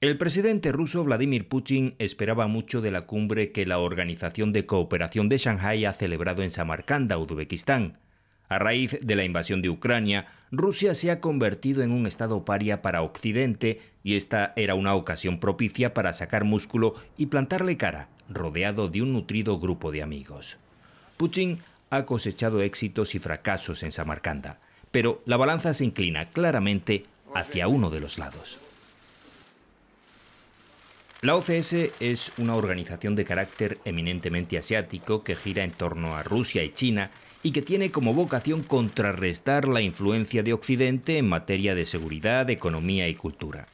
El presidente ruso Vladimir Putin esperaba mucho de la cumbre que la Organización de Cooperación de Shanghái ha celebrado en Samarcanda, Uzbekistán. A raíz de la invasión de Ucrania, Rusia se ha convertido en un estado paria para Occidente y esta era una ocasión propicia para sacar músculo y plantarle cara, rodeado de un nutrido grupo de amigos. Putin ha cosechado éxitos y fracasos en Samarcanda, pero la balanza se inclina claramente hacia uno de los lados. La OCS es una organización de carácter eminentemente asiático que gira en torno a Rusia y China y que tiene como vocación contrarrestar la influencia de Occidente en materia de seguridad, economía y cultura.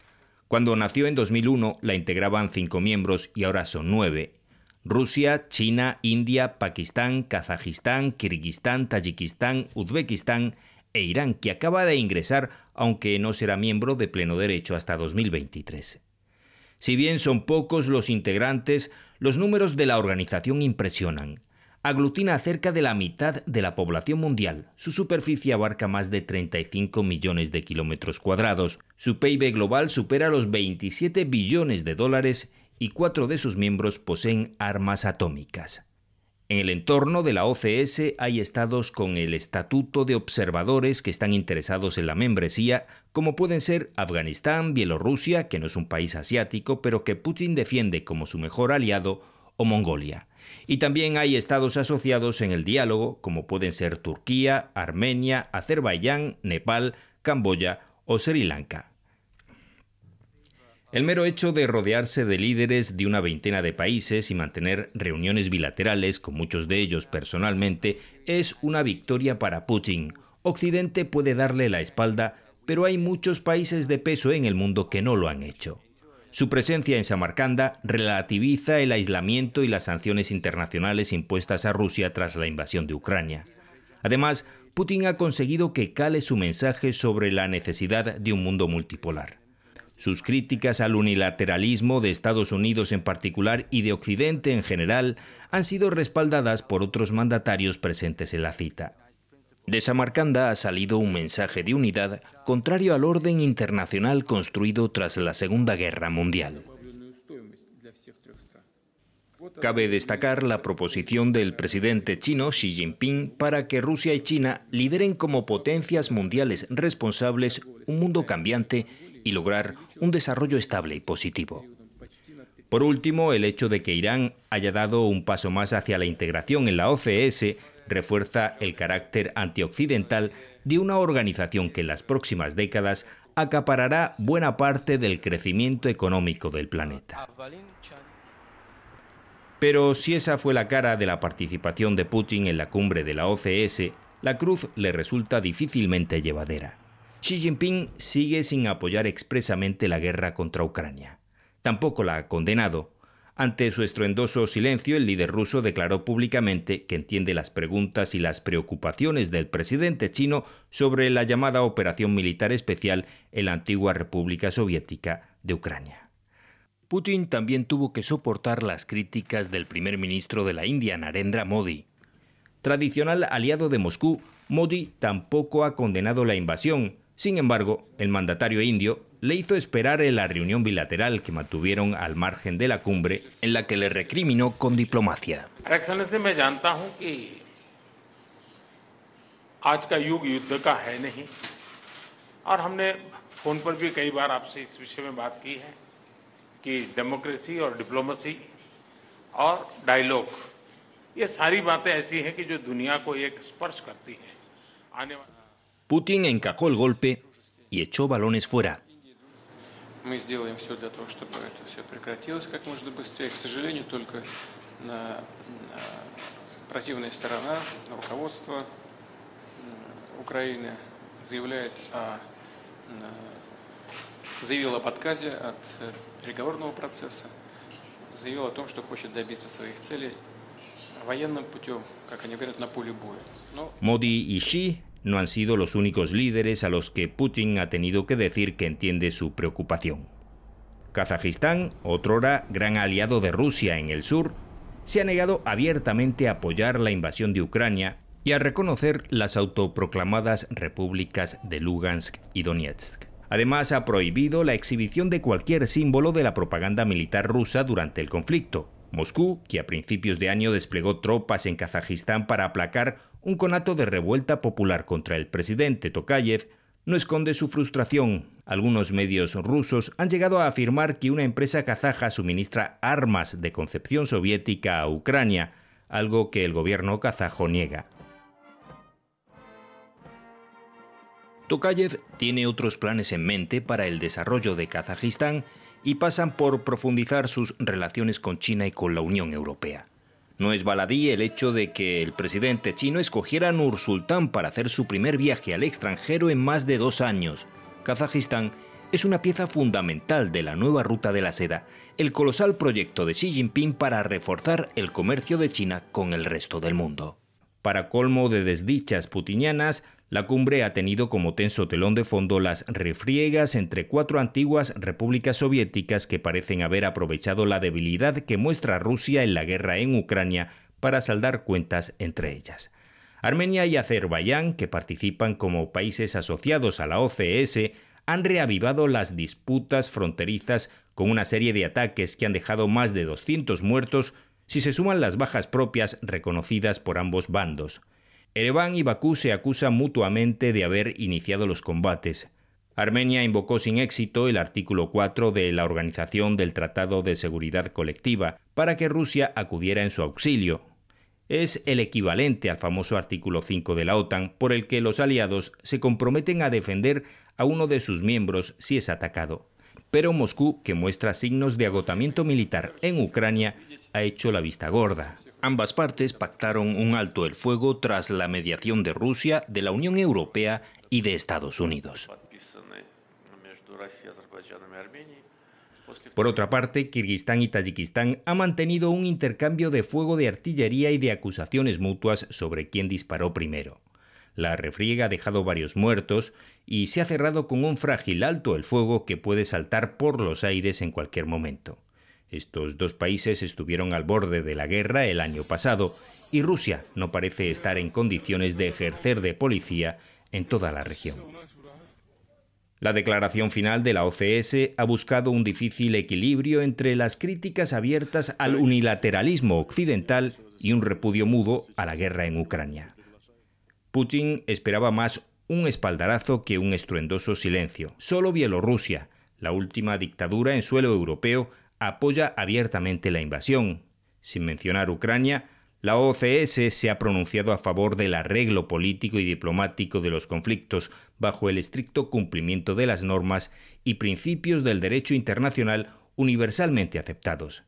Cuando nació en 2001 la integraban cinco miembros y ahora son nueve. Rusia, China, India, Pakistán, Kazajistán, Kirguistán, Tayikistán, Uzbekistán e Irán, que acaba de ingresar, aunque no será miembro de pleno derecho hasta 2023. Si bien son pocos los integrantes, los números de la organización impresionan. Aglutina cerca de la mitad de la población mundial. Su superficie abarca más de 35 millones de kilómetros cuadrados. Su PIB global supera los 27 billones de dólares y cuatro de sus miembros poseen armas atómicas. En el entorno de la OCS hay estados con el estatuto de observadores que están interesados en la membresía, como pueden ser Afganistán, Bielorrusia, que no es un país asiático, pero que Putin defiende como su mejor aliado, o Mongolia. Y también hay estados asociados en el diálogo, como pueden ser Turquía, Armenia, Azerbaiyán, Nepal, Camboya o Sri Lanka. El mero hecho de rodearse de líderes de una veintena de países y mantener reuniones bilaterales con muchos de ellos personalmente es una victoria para Putin. Occidente puede darle la espalda, pero hay muchos países de peso en el mundo que no lo han hecho. Su presencia en Samarcanda relativiza el aislamiento y las sanciones internacionales impuestas a Rusia tras la invasión de Ucrania. Además, Putin ha conseguido que cale su mensaje sobre la necesidad de un mundo multipolar. Sus críticas al unilateralismo de Estados Unidos en particular y de Occidente en general han sido respaldadas por otros mandatarios presentes en la cita. De Samarcanda ha salido un mensaje de unidad contrario al orden internacional construido tras la Segunda Guerra Mundial. Cabe destacar la proposición del presidente chino Xi Jinping para que Rusia y China lideren como potencias mundiales responsables un mundo cambiante y lograr un desarrollo estable y positivo. Por último, el hecho de que Irán haya dado un paso más hacia la integración en la OCS refuerza el carácter antioccidental de una organización que en las próximas décadas acaparará buena parte del crecimiento económico del planeta. Pero si esa fue la cara de la participación de Putin en la cumbre de la OCS, la cruz le resulta difícilmente llevadera. Xi Jinping sigue sin apoyar expresamente la guerra contra Ucrania. Tampoco la ha condenado. Ante su estruendoso silencio, el líder ruso declaró públicamente que entiende las preguntas y las preocupaciones del presidente chino sobre la llamada Operación Militar Especial en la antigua República Soviética de Ucrania. Putin también tuvo que soportar las críticas del primer ministro de la India, Narendra Modi. Tradicional aliado de Moscú, Modi tampoco ha condenado la invasión, sin embargo, el mandatario indio le hizo esperar en la reunión bilateral que mantuvieron al margen de la cumbre, en la que le recriminó con diplomacia. आज का युग युद्ध का है नहीं और हमने फोन पर भी कई बार आपसे इस विषय में बात की है कि डेमोक्रेसी और डिप्लोमेसी और डायलॉग ये सारी बातें ऐसी हैं कि जो दुनिया को एक स्पर्श करती है आने वाले Putin encajó el golpe y echó balones fuera. Мы сделаем все для того, чтобы это все прекратилось как можно быстрее. К сожалению, только на, на противная сторона, руководство Украины заявляет о, заявил об отказе от переговорного процесса, заявил о том, что хочет добиться своих целей военным путем, как они говорят, на поле боя. Но... Моди и Ши no han sido los únicos líderes a los que Putin ha tenido que decir que entiende su preocupación. Kazajistán, otrora gran aliado de Rusia en el sur, se ha negado abiertamente a apoyar la invasión de Ucrania y a reconocer las autoproclamadas repúblicas de Lugansk y Donetsk. Además, ha prohibido la exhibición de cualquier símbolo de la propaganda militar rusa durante el conflicto. Moscú, que a principios de año desplegó tropas en Kazajistán para aplacar un conato de revuelta popular contra el presidente Tokayev, no esconde su frustración. Algunos medios rusos han llegado a afirmar que una empresa kazaja suministra armas de concepción soviética a Ucrania, algo que el gobierno kazajo niega. Tokayev tiene otros planes en mente para el desarrollo de Kazajistán y pasan por profundizar sus relaciones con China y con la Unión Europea. No es baladí el hecho de que el presidente chino escogiera Nur Sultán para hacer su primer viaje al extranjero en más de dos años. Kazajistán es una pieza fundamental de la nueva ruta de la seda, el colosal proyecto de Xi Jinping para reforzar el comercio de China con el resto del mundo. Para colmo de desdichas putinianas, la cumbre ha tenido como tenso telón de fondo las refriegas entre cuatro antiguas repúblicas soviéticas que parecen haber aprovechado la debilidad que muestra Rusia en la guerra en Ucrania para saldar cuentas entre ellas. Armenia y Azerbaiyán, que participan como países asociados a la OCS, han reavivado las disputas fronterizas con una serie de ataques que han dejado más de 200 muertos si se suman las bajas propias reconocidas por ambos bandos. Ereván y Bakú se acusan mutuamente de haber iniciado los combates. Armenia invocó sin éxito el artículo 4 de la Organización del Tratado de Seguridad Colectiva para que Rusia acudiera en su auxilio. Es el equivalente al famoso artículo 5 de la OTAN por el que los aliados se comprometen a defender a uno de sus miembros si es atacado. Pero Moscú, que muestra signos de agotamiento militar en Ucrania, ha hecho la vista gorda. Ambas partes pactaron un alto el fuego tras la mediación de Rusia, de la Unión Europea y de Estados Unidos. Por otra parte, Kirguistán y Tayikistán han mantenido un intercambio de fuego de artillería y de acusaciones mutuas sobre quién disparó primero. La refriega ha dejado varios muertos y se ha cerrado con un frágil alto el fuego que puede saltar por los aires en cualquier momento. Estos dos países estuvieron al borde de la guerra el año pasado y Rusia no parece estar en condiciones de ejercer de policía en toda la región. La declaración final de la OCS ha buscado un difícil equilibrio entre las críticas abiertas al unilateralismo occidental y un repudio mudo a la guerra en Ucrania. Putin esperaba más un espaldarazo que un estruendoso silencio. Solo Bielorrusia, la última dictadura en suelo europeo, apoya abiertamente la invasión. Sin mencionar Ucrania, la OCS se ha pronunciado a favor del arreglo político y diplomático de los conflictos bajo el estricto cumplimiento de las normas y principios del derecho internacional universalmente aceptados.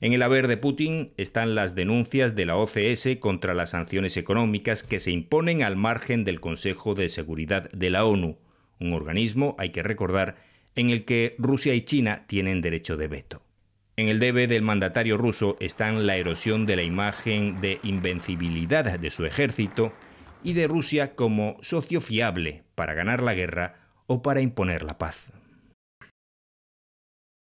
En el haber de Putin están las denuncias de la OCS contra las sanciones económicas que se imponen al margen del Consejo de Seguridad de la ONU, un organismo, hay que recordar, en el que Rusia y China tienen derecho de veto. En el debe del mandatario ruso están la erosión de la imagen de invencibilidad de su ejército y de Rusia como socio fiable para ganar la guerra o para imponer la paz.